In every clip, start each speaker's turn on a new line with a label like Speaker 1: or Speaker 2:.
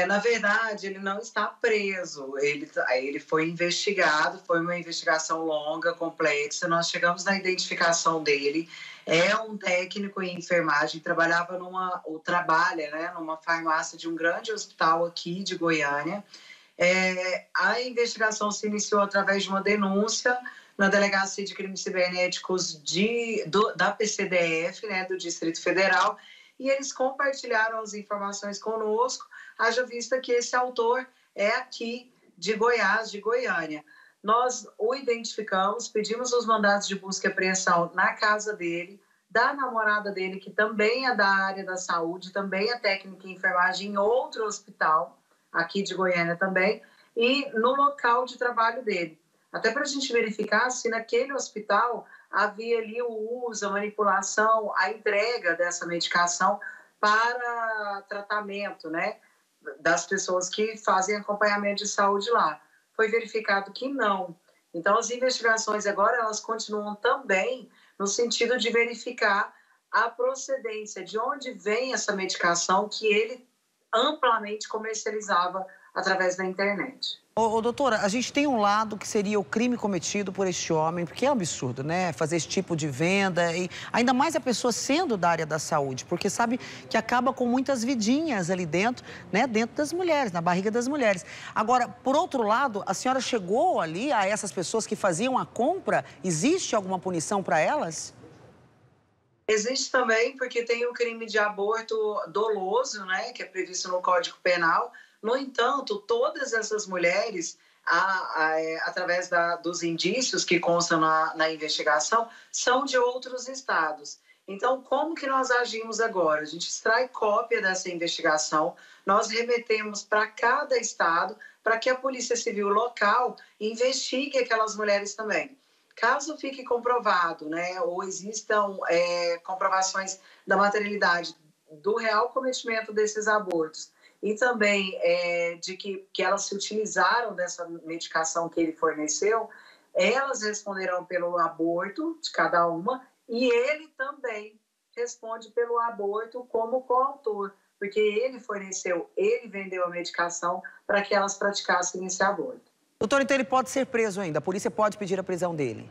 Speaker 1: É, na verdade, ele não está preso. Ele, ele foi investigado, foi uma investigação longa, complexa. Nós chegamos na identificação dele. É um técnico em enfermagem, trabalhava numa, ou trabalha, né, numa farmácia de um grande hospital aqui de Goiânia. É, a investigação se iniciou através de uma denúncia na Delegacia de Crimes Cibernéticos de, do, da PCDF, né, do Distrito Federal, e eles compartilharam as informações conosco, haja vista que esse autor é aqui de Goiás, de Goiânia. Nós o identificamos, pedimos os mandados de busca e apreensão na casa dele, da namorada dele, que também é da área da saúde, também é técnica em enfermagem em outro hospital, aqui de Goiânia também, e no local de trabalho dele. Até para a gente verificar se naquele hospital havia ali o uso, a manipulação, a entrega dessa medicação para tratamento, né, das pessoas que fazem acompanhamento de saúde lá. Foi verificado que não. Então, as investigações agora elas continuam também no sentido de verificar a procedência, de onde vem essa medicação que ele amplamente comercializava através da internet.
Speaker 2: Ô, ô, doutora, a gente tem um lado que seria o crime cometido por este homem, porque é um absurdo, né? Fazer esse tipo de venda e ainda mais a pessoa sendo da área da saúde, porque sabe que acaba com muitas vidinhas ali dentro, né? Dentro das mulheres, na barriga das mulheres. Agora, por outro lado, a senhora chegou ali a essas pessoas que faziam a compra? Existe alguma punição para elas?
Speaker 1: Existe também, porque tem o crime de aborto doloso, né? Que é previsto no Código Penal no entanto, todas essas mulheres, a, a, é, através da, dos indícios que constam na, na investigação, são de outros estados. Então, como que nós agimos agora? A gente extrai cópia dessa investigação, nós remetemos para cada estado para que a Polícia Civil local investigue aquelas mulheres também. Caso fique comprovado, né, ou existam é, comprovações da materialidade do real cometimento desses abortos e também é, de que, que elas se utilizaram dessa medicação que ele forneceu, elas responderão pelo aborto de cada uma e ele também responde pelo aborto como coautor, porque ele forneceu, ele vendeu a medicação para que elas praticassem esse aborto.
Speaker 2: Doutor, então ele pode ser preso ainda? A polícia pode pedir a prisão dele?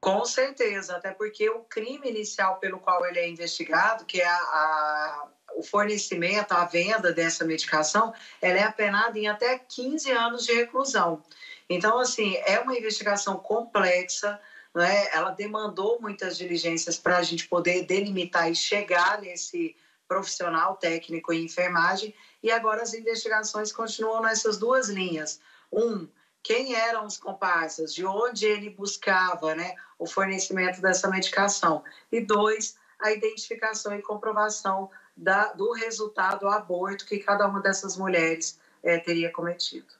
Speaker 1: Com certeza, até porque o crime inicial pelo qual ele é investigado, que é a, a o fornecimento, a venda dessa medicação, ela é apenada em até 15 anos de reclusão. Então, assim, é uma investigação complexa, né? ela demandou muitas diligências para a gente poder delimitar e chegar nesse profissional técnico em enfermagem, e agora as investigações continuam nessas duas linhas. Um, quem eram os comparsas, de onde ele buscava né, o fornecimento dessa medicação. E dois, a identificação e comprovação da, do resultado aborto que cada uma dessas mulheres é, teria cometido.